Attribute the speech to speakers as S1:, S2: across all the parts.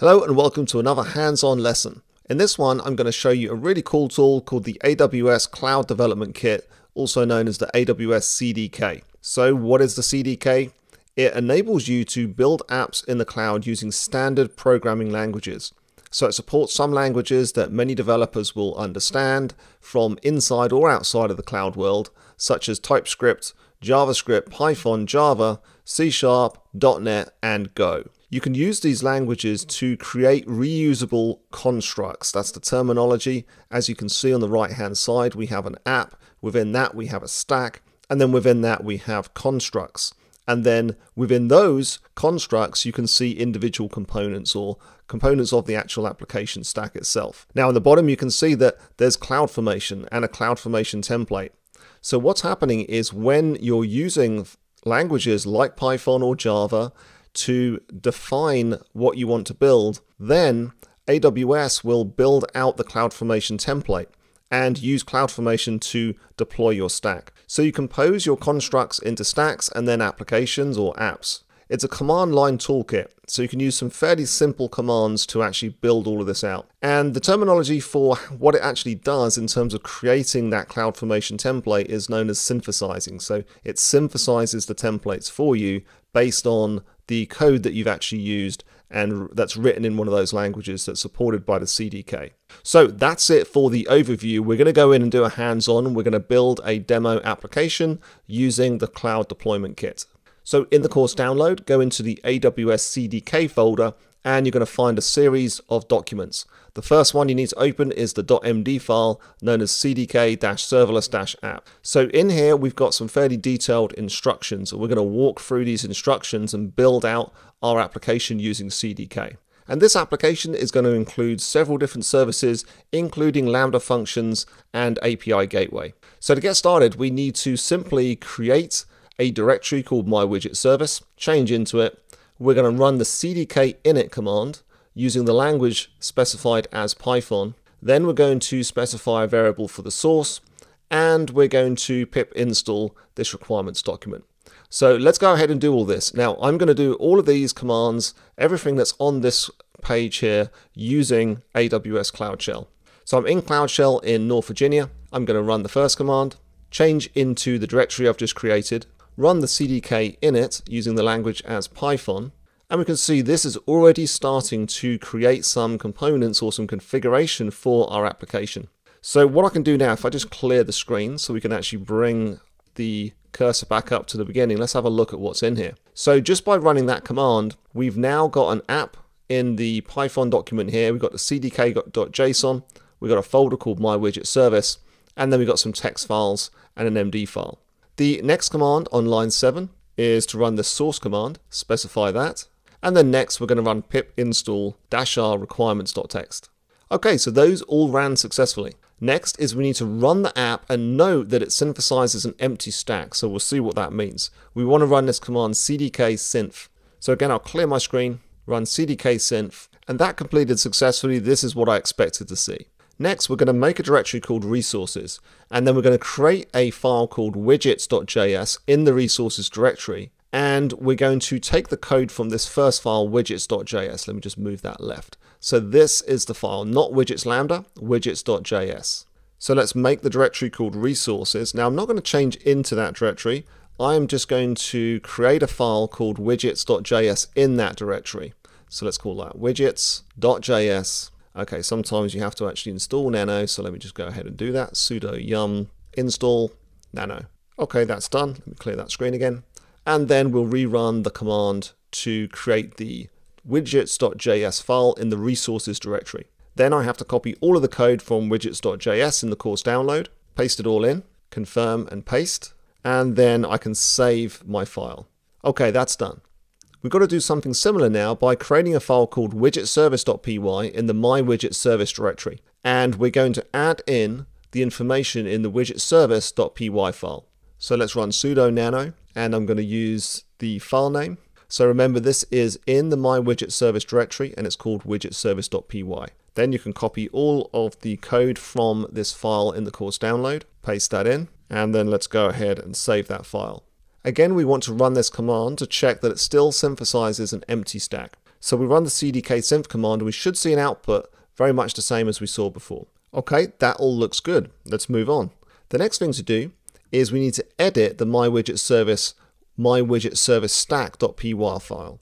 S1: Hello and welcome to another hands-on lesson. In this one, I'm going to show you a really cool tool called the AWS Cloud Development Kit, also known as the AWS CDK. So what is the CDK? It enables you to build apps in the cloud using standard programming languages. So it supports some languages that many developers will understand from inside or outside of the cloud world, such as TypeScript, JavaScript, Python, Java, C Sharp, .NET, and Go. You can use these languages to create reusable constructs. That's the terminology. As you can see on the right hand side, we have an app. Within that, we have a stack. And then within that, we have constructs. And then within those constructs, you can see individual components or components of the actual application stack itself. Now, in the bottom, you can see that there's CloudFormation and a CloudFormation template. So what's happening is when you're using languages like Python or Java, to define what you want to build, then AWS will build out the CloudFormation template and use CloudFormation to deploy your stack. So you compose your constructs into stacks and then applications or apps. It's a command line toolkit, so you can use some fairly simple commands to actually build all of this out. And the terminology for what it actually does in terms of creating that CloudFormation template is known as synthesizing. So it synthesizes the templates for you based on the code that you've actually used and that's written in one of those languages that's supported by the CDK. So that's it for the overview. We're going to go in and do a hands-on. We're going to build a demo application using the Cloud Deployment Kit. So in the course download, go into the AWS CDK folder and you're going to find a series of documents. The first one you need to open is the .md file known as cdk-serverless-app. So in here we've got some fairly detailed instructions. and We're going to walk through these instructions and build out our application using CDK. And this application is going to include several different services, including Lambda functions and API gateway. So to get started, we need to simply create a directory called my widget service, change into it, we're going to run the cdk init command using the language specified as Python. Then we're going to specify a variable for the source, and we're going to pip install this requirements document. So let's go ahead and do all this. Now I'm going to do all of these commands, everything that's on this page here using AWS Cloud Shell. So I'm in Cloud Shell in North Virginia. I'm going to run the first command, change into the directory I've just created, run the CDK init using the language as Python, and we can see this is already starting to create some components or some configuration for our application. So what I can do now, if I just clear the screen so we can actually bring the cursor back up to the beginning, let's have a look at what's in here. So just by running that command, we've now got an app in the Python document here. We've got the cdk.json, we've got a folder called my widget service, and then we've got some text files and an MD file. The next command on line 7 is to run the source command, specify that, and then next we're going to run pip install dash r requirements.txt. Okay, so those all ran successfully. Next is we need to run the app and note that it synthesizes an empty stack, so we'll see what that means. We want to run this command cdk synth. So again, I'll clear my screen, run cdk synth, and that completed successfully. This is what I expected to see. Next, we're going to make a directory called resources, and then we're going to create a file called widgets.js in the resources directory. And we're going to take the code from this first file, widgets.js. Let me just move that left. So this is the file, not widgets lambda, widgets.js. So let's make the directory called resources. Now I'm not going to change into that directory. I'm just going to create a file called widgets.js in that directory. So let's call that widgets.js Okay, sometimes you have to actually install nano, so let me just go ahead and do that. sudo yum install nano. Okay, that's done. Let me clear that screen again. And then we'll rerun the command to create the widgets.js file in the resources directory. Then I have to copy all of the code from widgets.js in the course download, paste it all in, confirm and paste, and then I can save my file. Okay, that's done. We've got to do something similar now by creating a file called widgetservice.py in the mywidgetservice directory. And we're going to add in the information in the widgetservice.py file. So let's run sudo nano, and I'm going to use the file name. So remember, this is in the mywidgetservice directory, and it's called widgetservice.py. Then you can copy all of the code from this file in the course download, paste that in, and then let's go ahead and save that file. Again, we want to run this command to check that it still synthesizes an empty stack. So we run the cdk synth command and we should see an output very much the same as we saw before. Okay, that all looks good. Let's move on. The next thing to do is we need to edit the mywidget service mywidget service stack.py file.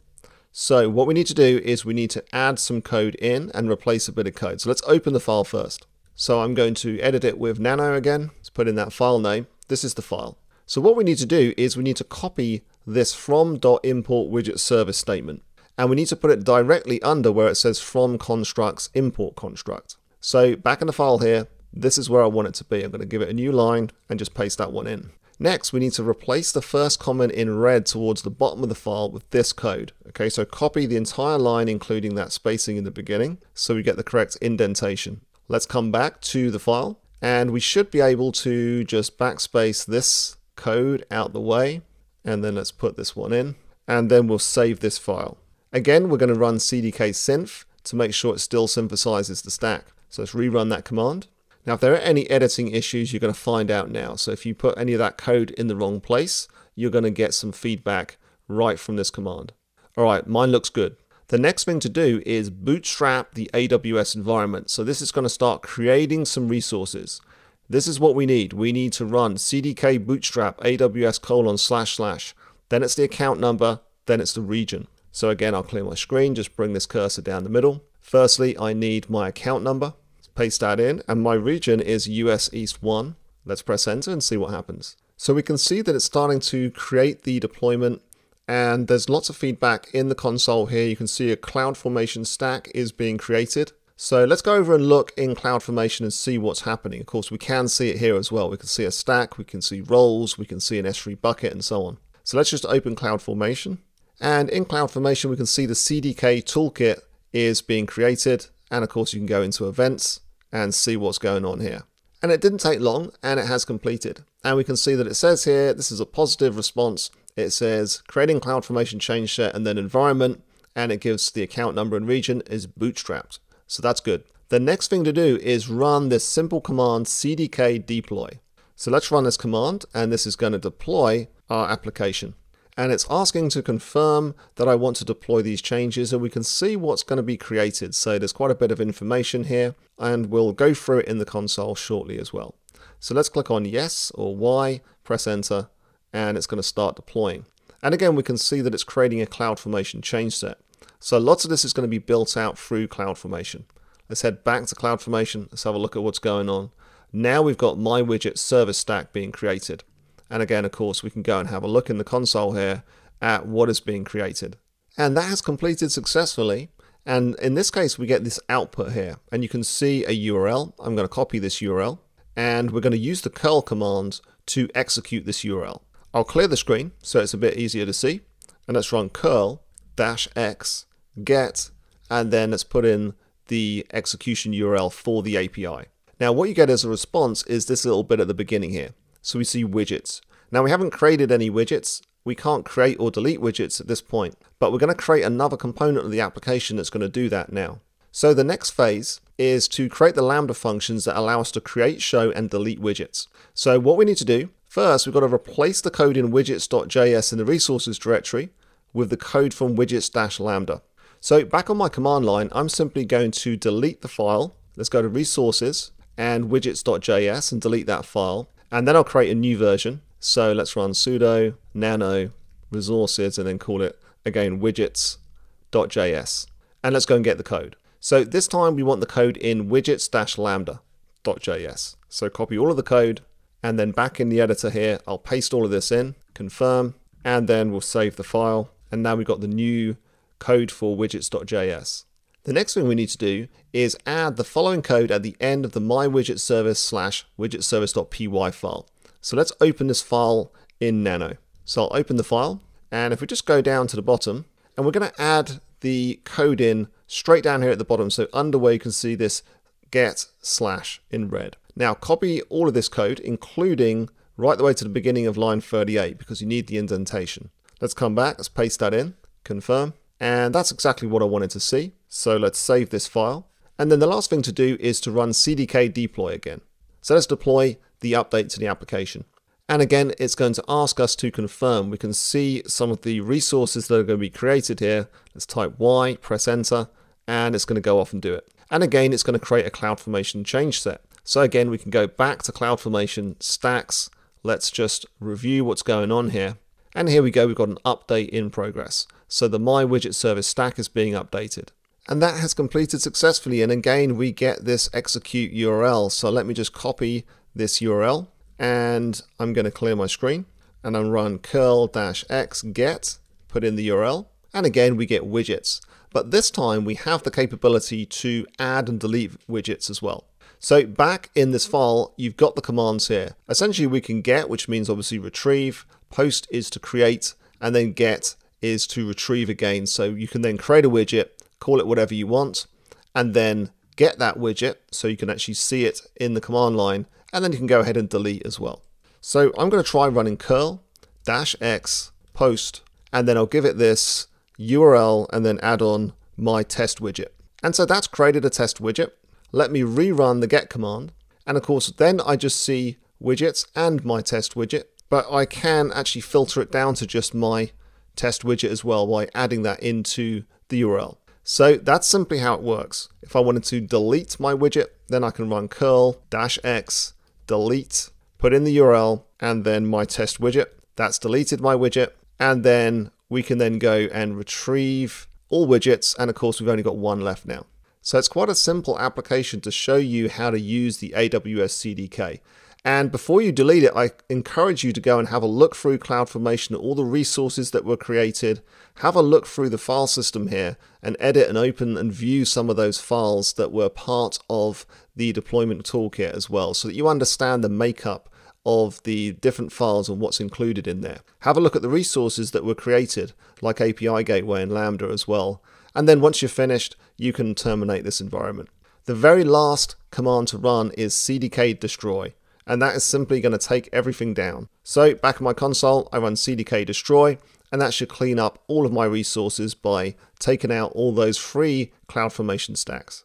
S1: So what we need to do is we need to add some code in and replace a bit of code. So let's open the file first. So I'm going to edit it with nano again. Let's put in that file name. This is the file. So what we need to do is we need to copy this from .import widget service statement. And we need to put it directly under where it says from constructs import construct. So back in the file here, this is where I want it to be. I'm going to give it a new line and just paste that one in. Next, we need to replace the first comment in red towards the bottom of the file with this code. Okay, so copy the entire line, including that spacing in the beginning, so we get the correct indentation. Let's come back to the file, and we should be able to just backspace this code out the way, and then let's put this one in, and then we'll save this file. Again, we're going to run cdk synth to make sure it still synthesizes the stack. So let's rerun that command. Now, if there are any editing issues, you're going to find out now. So if you put any of that code in the wrong place, you're going to get some feedback right from this command. All right, mine looks good. The next thing to do is bootstrap the AWS environment. So this is going to start creating some resources. This is what we need. We need to run cdk bootstrap aws colon slash slash. Then it's the account number, then it's the region. So again, I'll clear my screen, just bring this cursor down the middle. Firstly, I need my account number paste that in, and my region is US East 1. Let's press enter and see what happens. So we can see that it's starting to create the deployment and there's lots of feedback in the console here. You can see a CloudFormation stack is being created. So let's go over and look in CloudFormation and see what's happening. Of course, we can see it here as well. We can see a stack, we can see roles, we can see an S3 bucket and so on. So let's just open CloudFormation. And in CloudFormation, we can see the CDK toolkit is being created. And of course, you can go into events and see what's going on here. And it didn't take long and it has completed. And we can see that it says here, this is a positive response. It says creating CloudFormation change set and then environment, and it gives the account number and region is bootstrapped. So that's good. The next thing to do is run this simple command cdk deploy. So let's run this command and this is going to deploy our application and it's asking to confirm that I want to deploy these changes and we can see what's going to be created. So there's quite a bit of information here and we'll go through it in the console shortly as well. So let's click on yes or Y, press enter, and it's going to start deploying. And again, we can see that it's creating a CloudFormation change set. So lots of this is going to be built out through CloudFormation. Let's head back to CloudFormation. Let's have a look at what's going on. Now we've got my widget service stack being created. And again, of course, we can go and have a look in the console here at what is being created. And that has completed successfully. And in this case, we get this output here. And you can see a URL. I'm going to copy this URL. And we're going to use the curl command to execute this URL. I'll clear the screen so it's a bit easier to see. And let's run curl dash x get and then let's put in the execution URL for the API. Now what you get as a response is this little bit at the beginning here. So we see widgets. Now we haven't created any widgets. We can't create or delete widgets at this point, but we're going to create another component of the application that's going to do that now. So the next phase is to create the Lambda functions that allow us to create, show, and delete widgets. So what we need to do, first we've got to replace the code in widgets.js in the resources directory with the code from widgets-lambda. So back on my command line, I'm simply going to delete the file. Let's go to resources and widgets.js and delete that file. And then I'll create a new version. So let's run sudo nano resources and then call it again widgets.js. And let's go and get the code. So this time we want the code in widgets-lambda.js. So copy all of the code and then back in the editor here, I'll paste all of this in, confirm, and then we'll save the file. And now we've got the new code for widgets.js. The next thing we need to do is add the following code at the end of the mywidgetservice slash file. So let's open this file in Nano. So I'll open the file, and if we just go down to the bottom, and we're going to add the code in straight down here at the bottom. So under where you can see this get slash in red. Now copy all of this code, including right the way to the beginning of line 38, because you need the indentation. Let's come back, let's paste that in, confirm, and that's exactly what I wanted to see. So let's save this file. And then the last thing to do is to run cdk deploy again. So let's deploy the update to the application. And again, it's going to ask us to confirm. We can see some of the resources that are going to be created here. Let's type Y, press enter, and it's going to go off and do it. And again, it's going to create a CloudFormation change set. So again, we can go back to CloudFormation stacks. Let's just review what's going on here. And here we go, we've got an update in progress. So the My Widget Service stack is being updated. And that has completed successfully. And again, we get this execute URL. So let me just copy this URL and I'm going to clear my screen and I'm run curl-x get, put in the URL, and again we get widgets. But this time we have the capability to add and delete widgets as well. So back in this file, you've got the commands here. Essentially we can get, which means obviously retrieve, post is to create, and then get is to retrieve again. So you can then create a widget, call it whatever you want, and then get that widget so you can actually see it in the command line and then you can go ahead and delete as well. So I'm going to try running curl dash x post and then I'll give it this URL and then add on my test widget. And so that's created a test widget. Let me rerun the get command. And of course, then I just see widgets and my test widget, but I can actually filter it down to just my test widget as well by adding that into the URL. So that's simply how it works. If I wanted to delete my widget, then I can run curl dash x delete, put in the URL, and then my test widget. That's deleted my widget. And then we can then go and retrieve all widgets. And of course, we've only got one left now. So it's quite a simple application to show you how to use the AWS CDK. And before you delete it, I encourage you to go and have a look through CloudFormation, all the resources that were created. Have a look through the file system here and edit and open and view some of those files that were part of the deployment toolkit as well, so that you understand the makeup of the different files and what's included in there. Have a look at the resources that were created, like API Gateway and Lambda as well. And then once you're finished, you can terminate this environment. The very last command to run is cdk destroy and that is simply going to take everything down. So back in my console, I run cdk destroy, and that should clean up all of my resources by taking out all those free CloudFormation stacks.